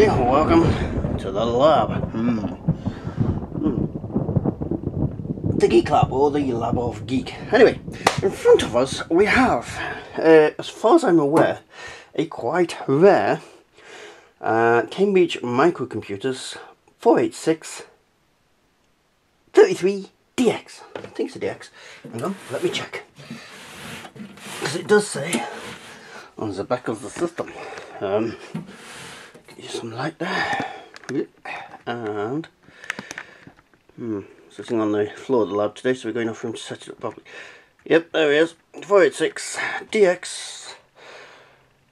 everybody, welcome to the lab. Hmm. Hmm. The Geek Lab, or the Lab of Geek. Anyway, in front of us we have, uh, as far as I'm aware, a quite rare uh, Cambridge Microcomputers 486 33DX. I think it's a DX. Hang on, let me check. Because it does say on the back of the system. Um, use some light there. And, hmm, sitting on the floor of the lab today, so we're going off room to set it up properly. Yep, there he is. 486 DX.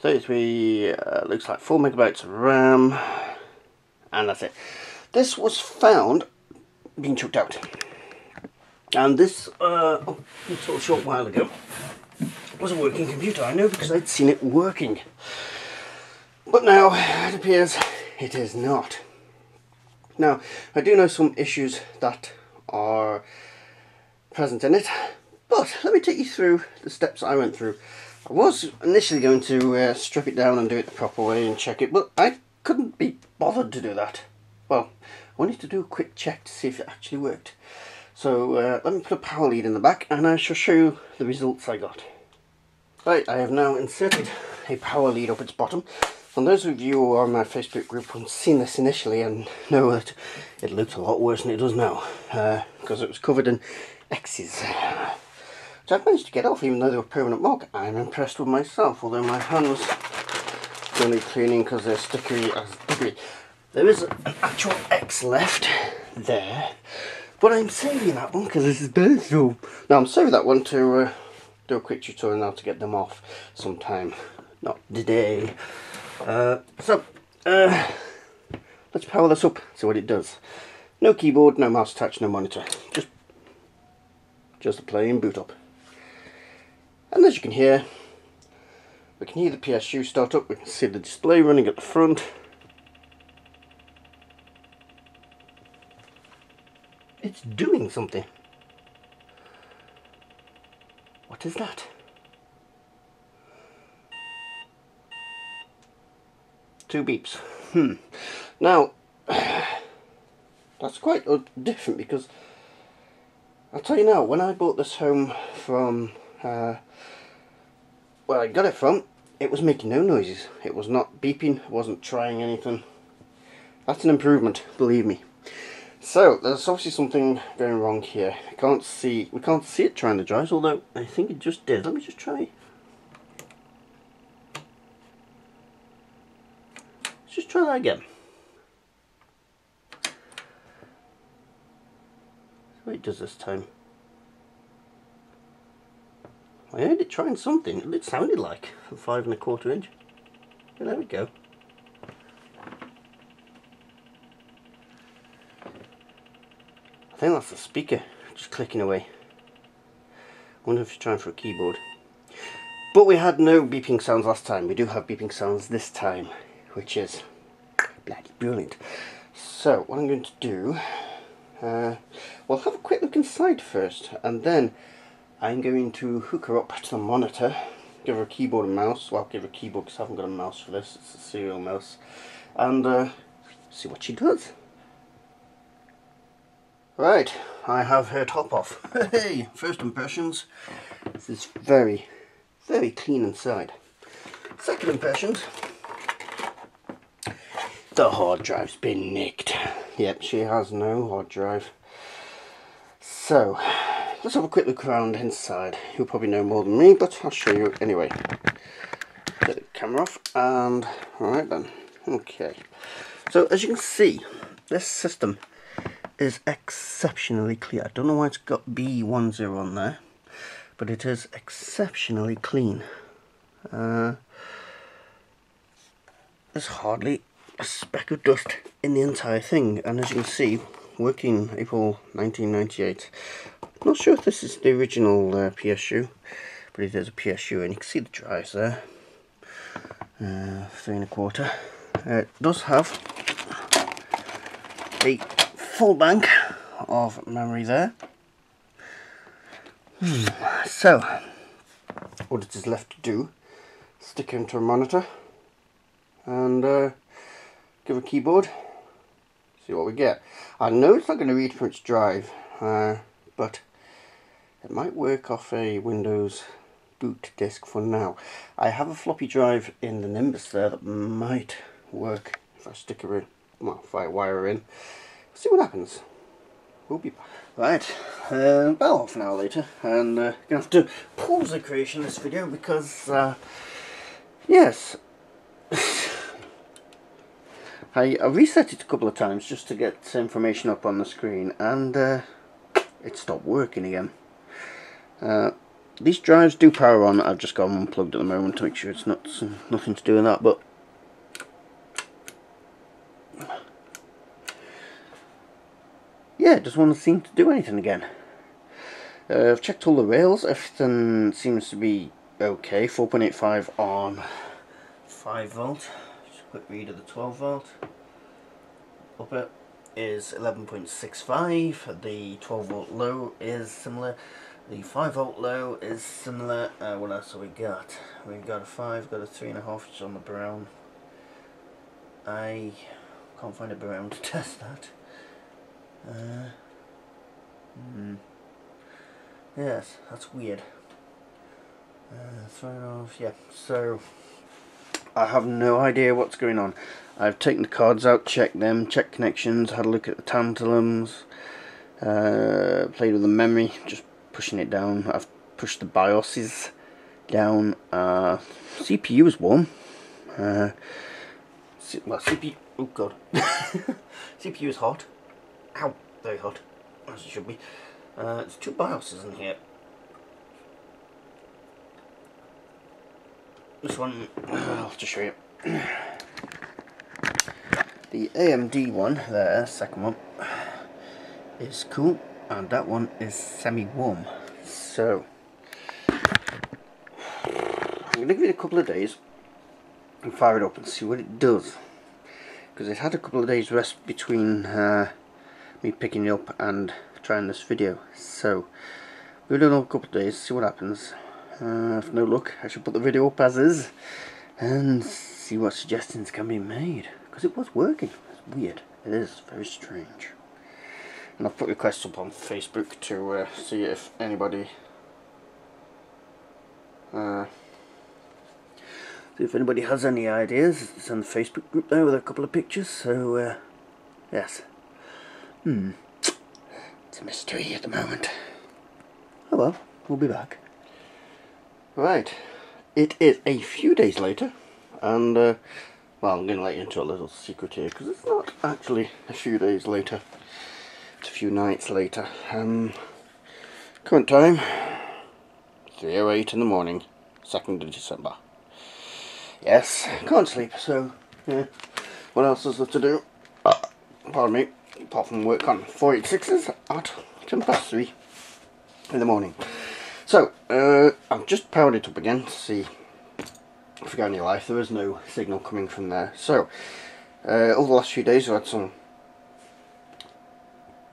33, uh, looks like 4 megabytes of RAM. And that's it. This was found being chucked out. And this, uh, oh, a short while ago, was a working computer. I know because I'd seen it working. But now it appears it is not. Now, I do know some issues that are present in it, but let me take you through the steps I went through. I was initially going to uh, strip it down and do it the proper way and check it, but I couldn't be bothered to do that. Well, I wanted to do a quick check to see if it actually worked. So uh, let me put a power lead in the back and I shall show you the results I got. Right, I have now inserted a power lead up its bottom. And those of you who are on my Facebook group have seen this initially and know that it looked a lot worse than it does now because uh, it was covered in X's. So I've managed to get off even though they were permanent mark. I'm impressed with myself, although my hands need cleaning because they're stickery as stickery. There is an actual X left there, but I'm saving that one because this is better. Now I'm saving that one to uh, do a quick tutorial now to get them off sometime. Not today. Uh, so, uh, let's power this up, see what it does. No keyboard, no mouse attached, no monitor. Just, just a plain boot up. And as you can hear, we can hear the PSU start up, we can see the display running at the front. It's doing something. What is that? Two beeps. Hmm. Now, that's quite different because I'll tell you now, when I bought this home from uh, where I got it from, it was making no noises. It was not beeping, it wasn't trying anything. That's an improvement, believe me. So, there's obviously something going wrong here. I can't see, we can't see it trying to drive, although I think it just did. Let me just try. Let's just try that again. what it does this time. I heard it trying something. It sounded like five and a quarter inch. there we go. I think that's the speaker just clicking away. wonder if you're trying for a keyboard. But we had no beeping sounds last time. We do have beeping sounds this time, which is bloody brilliant. So, what I'm going to do, uh, we'll have a quick look inside first, and then I'm going to hook her up to the monitor, give her a keyboard and mouse. Well, give her a keyboard because I haven't got a mouse for this. It's a serial mouse. And uh, see what she does. Right, I have her top off. Hey, first impressions. This is very, very clean inside. Second impressions. The hard drive's been nicked. Yep, she has no hard drive. So, let's have a quick look around inside. You'll probably know more than me, but I'll show you anyway. Get the camera off, and alright then. Okay. So, as you can see, this system is exceptionally clear. I don't know why it's got B10 on there, but it is exceptionally clean. Uh, there's hardly a speck of dust in the entire thing, and as you can see, working April 1998. Not sure if this is the original uh, PSU, but it is a PSU, and you can see the drives there. Uh, three and a quarter. Uh, it does have a full bank of memory there. Hmm. So, what it is left to do, stick into a monitor and uh, give a keyboard, see what we get. I know it's not going to read from its drive, uh, but it might work off a Windows boot disk for now. I have a floppy drive in the Nimbus there that might work if I stick her in, well, if I wire in. See what happens. We'll be back. Right, uh, about half an hour later, and uh, gonna have to pause the creation of this video because, uh, yes, I, I reset it a couple of times just to get information up on the screen, and uh, it stopped working again. Uh, these drives do power on, I've just got them unplugged at the moment to make sure it's not nothing to do with that, but yeah, it doesn't want to seem to do anything again. Uh, I've checked all the rails, everything seems to be okay, 4.85 on 5 volt, quick read of the 12 volt. Up it is 11.65, the 12 volt low is similar, the 5 volt low is similar, uh, what else have we got? We've got a 5, got a 3.5 which is on the brown. I can't find a brown to test that. Uh, hmm. Yes, that's weird. Uh, thrown off, yeah. So, I have no idea what's going on. I've taken the cards out, checked them, checked connections, had a look at the tantalums, uh, played with the memory, just pushing it down. I've pushed the BIOSes down. Uh, CPU is warm. Uh, well, CPU, oh god. CPU is hot. Ow, very hot, as it should be. Uh, there's two BIOSes in here. This one, I'll to show you. The AMD one there, second one, is cool, and that one is semi-warm. So, I'm going to give it a couple of days and fire it up and see what it does. Because it had a couple of days rest between uh, me picking it up and trying this video. So, we'll do another couple of days, see what happens. Uh, if no luck, I should put the video up as is and see what suggestions can be made. Because it was working. It's weird. It is very strange. And I've put requests up on Facebook to uh, see if anybody uh, see if anybody has any ideas. It's on the Facebook group there with a couple of pictures. So uh, yes, Hmm. It's a mystery at the moment. Oh well, we'll be back. Right. It is a few days later, and, uh, well, I'm going to let you into a little secret here, because it's not actually a few days later. It's a few nights later. Um, current time, 3.08 in the morning, 2nd of December. Yes, can't sleep, so, yeah. What else is there to do? Uh, pardon me apart from work on 486s at 10 past 3 in the morning. So, uh, I've just powered it up again to see if we got any life. There is no signal coming from there. So, uh, over the last few days I've had some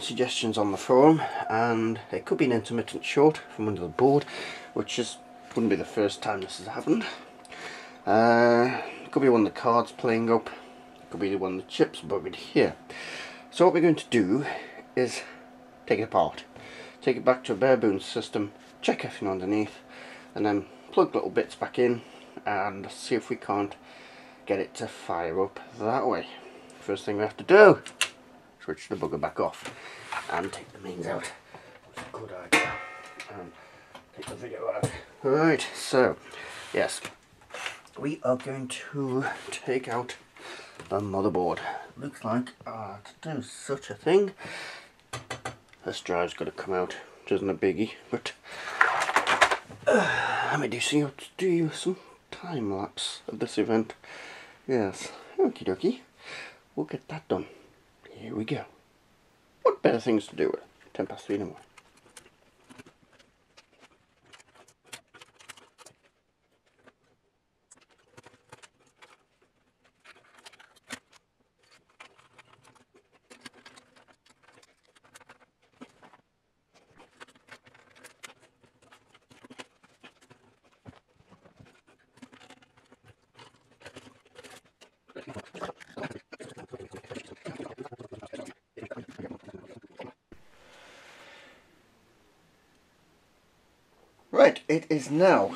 suggestions on the forum and it could be an intermittent short from under the board which is wouldn't be the first time this has happened. Uh, could be one of the cards playing up, could be the one of the chips buried here. So what we're going to do is take it apart. Take it back to a bare bones system, check everything underneath, and then plug little bits back in and see if we can't get it to fire up that way. First thing we have to do, switch the bugger back off and take the mains out. Good idea. And take the video out. Right, so, yes, we are going to take out the motherboard. Looks like uh, to do such a thing, this drive's got to come out, which isn't a biggie, but uh, let me do, see, do some time lapse of this event. Yes, okie dokie, we'll get that done. Here we go. What better things to do with 10 past 3 in the morning? Right, it is now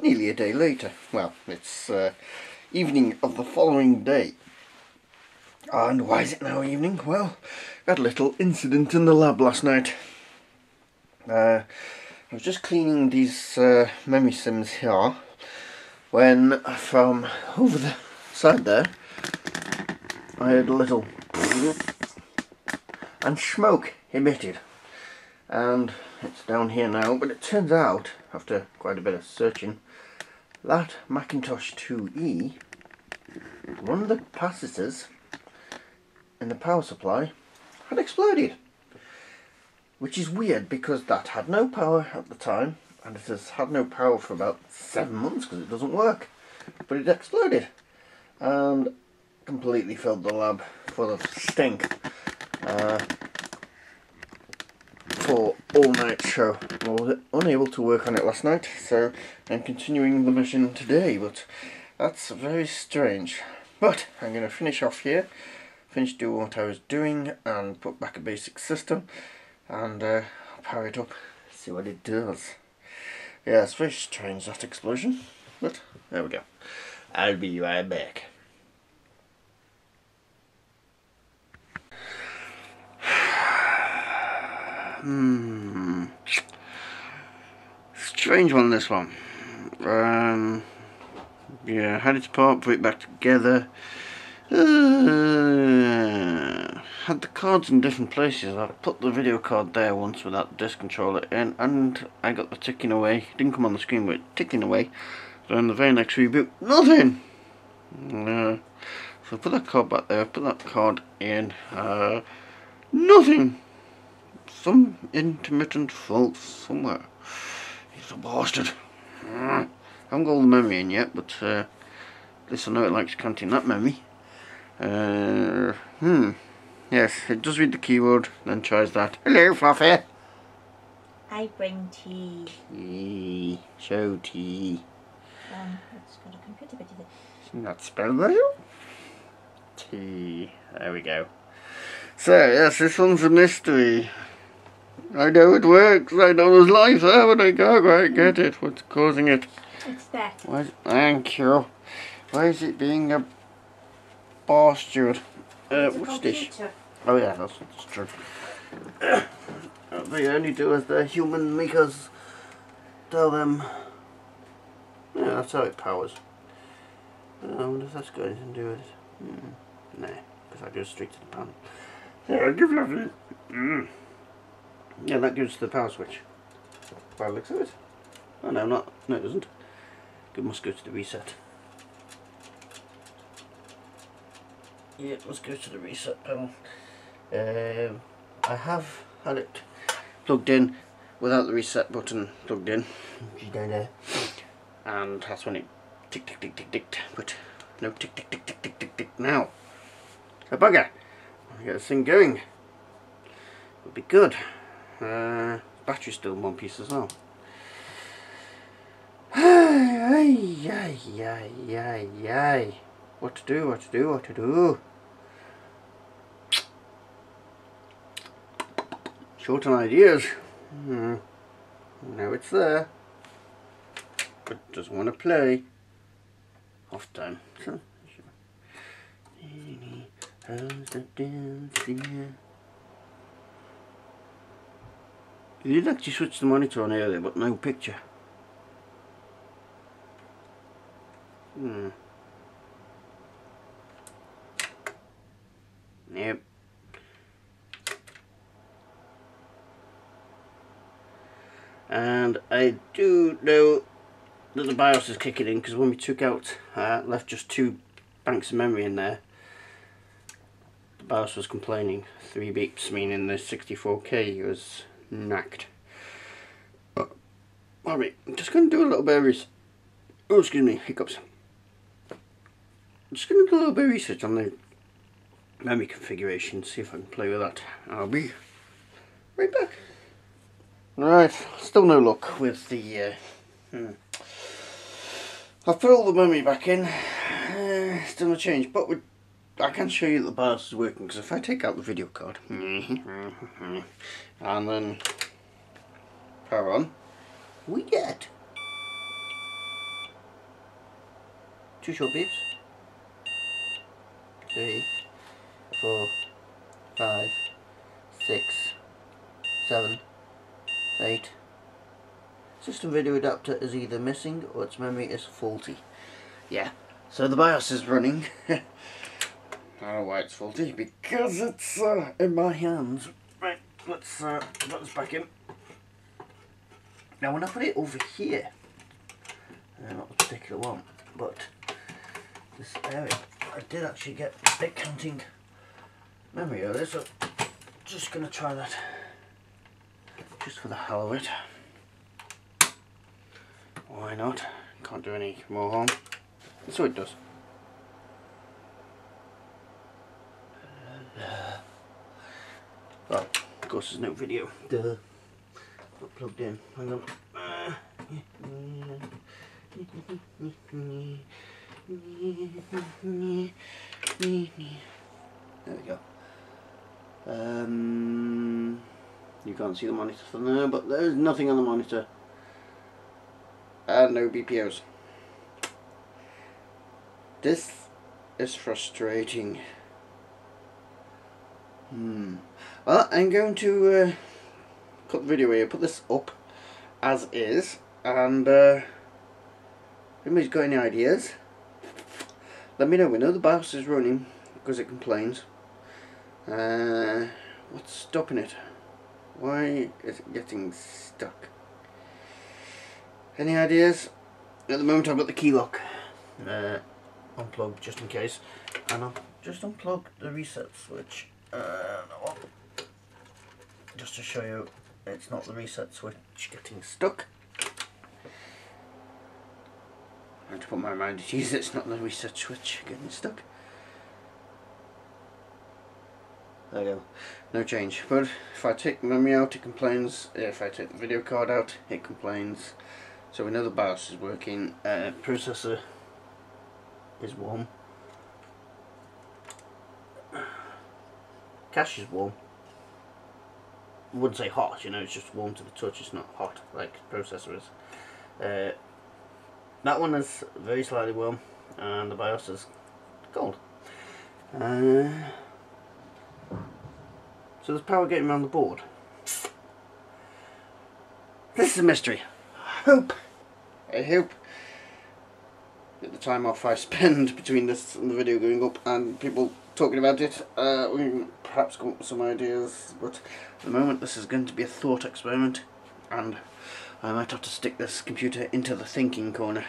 nearly a day later. Well, it's uh, evening of the following day. And why is it now evening? Well, had a little incident in the lab last night. Uh, I was just cleaning these uh, memory SIMMs here when from over the side there I heard a little and smoke emitted and it's down here now but it turns out after quite a bit of searching that Macintosh 2E one of the capacitors in the power supply had exploded. Which is weird because that had no power at the time and it has had no power for about seven months because it doesn't work. But it exploded and completely filled the lab full of stink. Uh, for all night show. I was unable to work on it last night so I'm continuing the mission today but that's very strange. But I'm going to finish off here, finish doing what I was doing and put back a basic system and uh, power it up, see what it does. Yeah, it's very strange that explosion, but there we go. I'll be right back. Hmm. Strange one, this one. Um, yeah, had it apart, put it back together. Uh, had the cards in different places. I put the video card there once without the disc controller in, and I got the ticking away. Didn't come on the screen, but ticking away. Then the very next reboot, nothing. Uh, so put that card back there. Put that card in. Uh, nothing. Some intermittent fault somewhere. He's a bastard. Uh, I haven't got all the memory in yet, but uh, at least I know it likes counting that memory. Uh, hmm. Yes, it does read the keyword, then tries that. Hello, Fluffy. I bring tea. Tea. Show tea. Um, it's got a computer bit of it. Isn't that spelled right? T. There we go. So, yes, this one's a mystery. I know it works. I know there's life there, but I can't quite get it. What's causing it? It's that. Why is, thank you. Why is it being a bastard? Uh, what's this? Oh yeah, that's, that's true. they only do as their human makers tell them. Yeah, that's how it powers. Uh, I wonder if that's got anything to do with it. Hmm. Nah, because I go straight to the pan. Yeah, give lovely. Mm. Yeah, that goes to the power switch. By the looks of it. Oh no, not. No, it doesn't. It must go to the reset. Yeah, it must go to the reset panel. Um, I have had it plugged in without the reset button plugged in, which is down there, and that's when it tick tick tick tick tick, but no tick tick tick tick tick tick tick now. A bugger! I get this thing going. Would be good. Uh, battery's still in one piece as well. Ay, ay, ay, ay, ay. What to do, what to do, what to do. Short on ideas. Hmm. Now it's there. But doesn't want to play. Off time. So. How's the dancing? You did actually switch the monitor on earlier, but no picture. Hmm. Yep. And I do know that the BIOS is kicking in because when we took out, uh, left just two banks of memory in there, the BIOS was complaining. Three beeps meaning the 64K was knacked. Alright, I'm just going to do a little bit of research. Oh, excuse me, hiccups. I'm just going to do a little bit of research on the memory configuration, see if I can play with that. I'll be right back. Right, still no luck with the. Uh, hmm. I've put all the memory back in, uh, still no change, but we, I can show you the BIOS is working because if I take out the video card and then power on, we get? Two short beeps. Three, four, five, six, seven, eight. System video adapter is either missing or its memory is faulty. Yeah, so the BIOS is running. I don't know why it's faulty, because it's uh, in my hands. Right, let's uh, put this back in. Now when I put it over here, uh, not a particular one, but this area, I did actually get a counting memory earlier, so just going to try that just for the hell of it. Why not? Can't do any more harm. So it does. Of course there's no video. Duh. Not plugged in. Hang on. There we go. Um, you can't see the monitor from there, but there's nothing on the monitor. And no BPOs. This is frustrating. Hmm. Well, I'm going to uh, cut the video here, put this up as is, and uh, if anybody's got any ideas, let me know. We know the BIOS is running because it complains. Uh, what's stopping it? Why is it getting stuck? Any ideas? At the moment I've got the key lock uh, unplugged just in case and I'll just unplug the reset switch uh, just to show you it's not the reset switch getting stuck. Have to put my mind at ease it's not the reset switch getting stuck. There you go. No change. But if I take the memory out it complains. If I take the video card out it complains. So we know the BIOS is working. Uh, processor is warm. Cache is warm. I wouldn't say hot, you know, it's just warm to the touch, it's not hot like processor is. Uh, that one is very slightly warm and the BIOS is cold. Uh, so there's power getting around the board. This is a mystery. I hope, I hope the time off I spend between this and the video going up and people talking about it, uh, we can perhaps come up with some ideas, but at the moment this is going to be a thought experiment and I might have to stick this computer into the thinking corner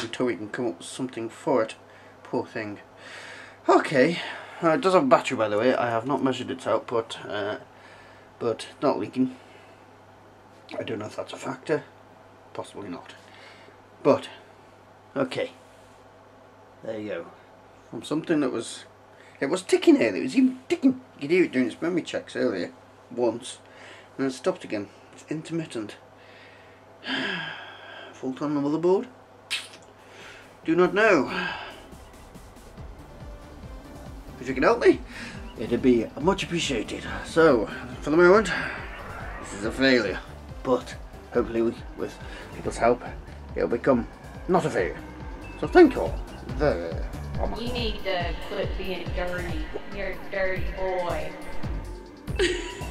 until we can come up with something for it. Poor thing. Okay, uh, it does have a battery by the way, I have not measured its output, uh, but not leaking. I don't know if that's a factor, possibly not. But, okay, there you go. From something that was, it was ticking earlier, it was even ticking. You could hear it doing its memory checks earlier, once, and then it stopped again. It's intermittent. Fault on the motherboard? Do not know. If you can help me, it'd be much appreciated. So, for the moment, this is a failure. But, hopefully with people's help, it'll become not a failure. So thank you all very oh much. You need to quit being dirty. You're a dirty boy.